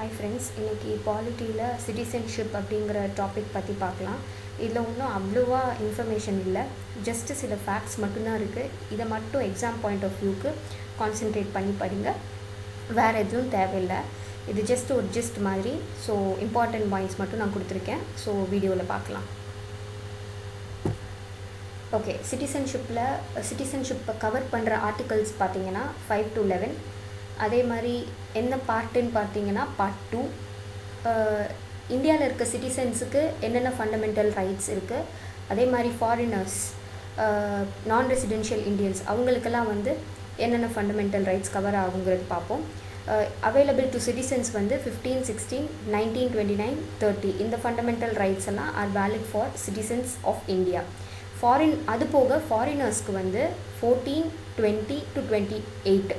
Hi friends இன்றைக்கி பாலிட்டியில் citizenship அப்படிங்கிற topic பற்றி பார்க்கலாம். இதில் ஒன்றும் அவ்வளோவா இன்ஃபர்மேஷன் இல்லை. ஜஸ்ட்டு சில ஃபேக்ட்ஸ் மட்டும்தான் இருக்குது இதை மட்டும் எக்ஸாம் பாயிண்ட் ஆஃப் வியூக்கு கான்சென்ட்ரேட் பண்ணி படிங்க. வேறு எதுவும் தேவையில்லை. இது ஜஸ்ட் ஒரு ஜிஸ்ட் மாதிரி. ஸோ இம்பார்ட்டன்ட் பாயிண்ட்ஸ் மட்டும் நான் கொடுத்துருக்கேன். ஸோ வீடியோவில் பார்க்கலாம். ஓகே சிட்டிசன்ஷிப்பில் சிட்டிசன்ஷிப்பை கவர் பண்ணுற ஆர்டிகல்ஸ் பார்த்தீங்கன்னா ஃபைவ் டு லெவன் அதே மாதிரி என்ன பார்ட்டுன்னு பார்த்தீங்கன்னா பார்ட் டூ இந்தியாவில் இருக்க சிட்டிசன்ஸுக்கு என்னென்ன ஃபண்டமெண்டல் ரைட்ஸ் இருக்குது அதே மாதிரி ஃபாரினர்ஸ் நான் ரெசிடென்ஷியல் இந்தியன்ஸ் அவங்களுக்கெல்லாம் வந்து என்னென்ன ஃபண்டமெண்டல் ரைட்ஸ் கவர் ஆகுங்கிறது பார்ப்போம். அவைலபிள் டு சிட்டிசன்ஸ் வந்து fifteen sixteen nineteen twenty nine thirty இந்த ஃபண்டமெண்டல் ரைட்ஸ் எல்லாம் are valid for citizens of India foreign அது போக ஃபாரினர்ஸ்க்கு வந்து fourteen twenty to twenty eight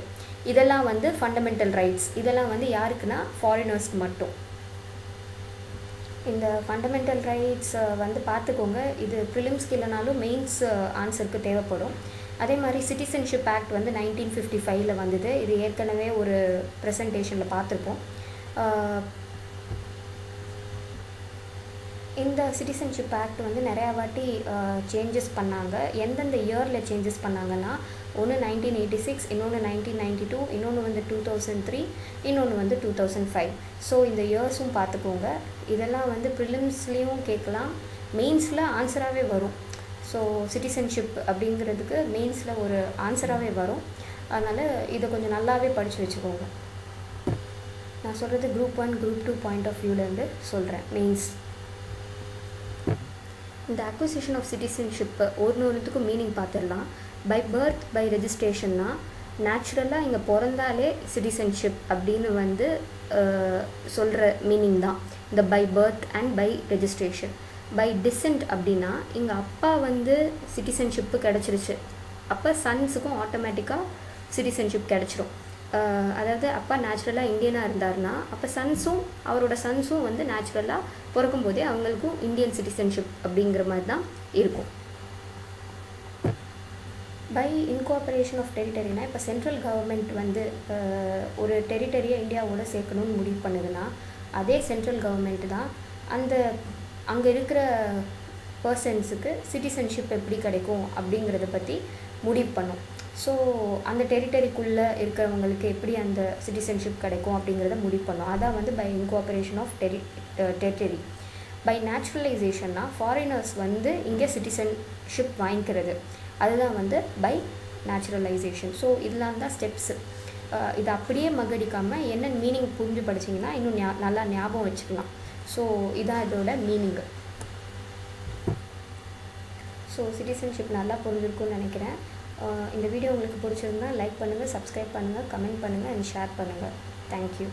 இதெல்லாம் வந்து ஃபண்டமெண்டல் ரைட்ஸ் இதெல்லாம் வந்து யாருக்குன்னா? ஃபாரினர்ஸ்க்கு மட்டும். இந்த ஃபண்டமெண்டல் ரைட்ஸ் வந்து பார்த்துக்கோங்க. இது ப்ரிலிம்ஸ்க்கு இல்லைனாலும் மெயின்ஸ் ஆன்சருக்கு தேவைப்படும். அதே மாதிரி சிட்டிசன்ஷிப் ஆக்ட் வந்து நைன்டீன் ஃபிஃப்டி ஃபைவ்ல வந்தது. இது ஏற்கனவே ஒரு ப்ரெசன்டேஷனில் பார்த்துருப்போம். இந்த சிட்டிசன்ஷிப் ஆக்ட் வந்து நிறையா வாட்டி சேஞ்சஸ் பண்ணாங்க. எந்தெந்த இயரில் சேஞ்சஸ் பண்ணாங்கன்னா ஒன்று நைன்டீன் எயிட்டி சிக்ஸ் இன்னொன்று நைன்டீன் நைன்டி டூ இன்னொன்று வந்து டூ தௌசண்ட் த்ரீ இன்னொன்று வந்து டூ தௌசண்ட் ஃபைவ் ஸோ இந்த இயர்ஸும் பார்த்துக்கோங்க. இதெல்லாம் வந்து ப்ரிலிம்ஸ்லேயும் கேட்கலாம். மெயின்ஸில் ஆன்சராகவே வரும். ஸோ சிட்டிசன்ஷிப் அப்படிங்கிறதுக்கு மெயின்ஸில் ஒரு ஆன்சராகவே வரும். அதனால் இதை கொஞ்சம் நல்லாவே படித்து வச்சுக்கோங்க. நான் சொல்கிறது group one group two point of வியூலேருந்து சொல்கிறேன் மெயின்ஸ் இந்த அக்விசிஷன் ஆஃப் சிட்டிசன்ஷிப் ஒரு ஒன்றுத்துக்கும் மீனிங் பார்த்துடலாம் பை பர்த் பை ரெஜிஸ்ட்ரேஷன்னா நேச்சுரலாக இங்கே பிறந்தாலே சிட்டிசன்ஷிப் அப்படின்னு வந்து சொல்கிற மீனிங் தான். இந்த by birth and by registration by descent அப்படின்னா எங்கள் அப்பா வந்து சிட்டிசன்ஷிப்பு கிடச்சிருச்சு. அப்போ சன்ஸுக்கும் ஆட்டோமேட்டிக்காக சிட்டிசன்ஷிப் கிடச்சிரும். அதாவது அப்பா நேச்சுரலாக இந்தியனாக இருந்தார்னா அப்போ சன்ஸும் அவரோட சன்ஸும் வந்து நேச்சுரலாக பிறக்கும் போதே அவங்களுக்கும் இந்தியன் சிட்டிசன்ஷிப் அப்படிங்கிற மாதிரி தான் இருக்கும் பை இன்கோஆப்ரேஷன் ஆஃப் டெரிட்டரினா இப்போ சென்ட்ரல் கவர்மெண்ட் வந்து ஒரு டெரிட்டரியை இந்தியாவோட சேர்க்கணும்னு முடிவு பண்ணுதுன்னா அதே சென்ட்ரல் கவர்மெண்ட் தான் அந்த அங்கே இருக்கிற பர்சன்ஸுக்கு சிட்டிசன்ஷிப் எப்படி கிடைக்கும் அப்படிங்கிறத பற்றி முடிவு பண்ணும். ஸோ அந்த டெரிட்டரிக்குள்ளே இருக்கிறவங்களுக்கு எப்படி அந்த சிட்டிசன்ஷிப் கிடைக்கும் அப்படிங்கிறத முடிவு பண்ணோம் அதான் வந்து by incorporation of terri territory by நேச்சுரலைசேஷன்னா foreigners வந்து இங்கே சிட்டிசன்ஷிப் வாங்கிக்கிறது. அதுதான் வந்து பை நேச்சுரலைசேஷன் ஸோ இதெல்லாம் தான் ஸ்டெப்ஸு uh, இதை அப்படியே மகடிக்காமல் என்ன மீனிங் புரிஞ்சு படிச்சிங்கன்னா இன்னும் ஞா நல்லா ஞாபகம் வச்சுக்கலாம். ஸோ இதான் இதோட மீனிங்கு ஸோ சிட்டிசன்ஷிப் நல்லா புரிஞ்சிருக்கும்னு நினைக்கிறேன். இந்த வீடியோ உங்களுக்கு பிடிச்சிருந்தால் லைக் பண்ணுங்கள் சப்ஸ்கிரைப் பண்ணுங்கள் கமெண்ட் பண்ணுங்கள் அண்ட் ஷேர் பண்ணுங்கள் தேங்க்யூ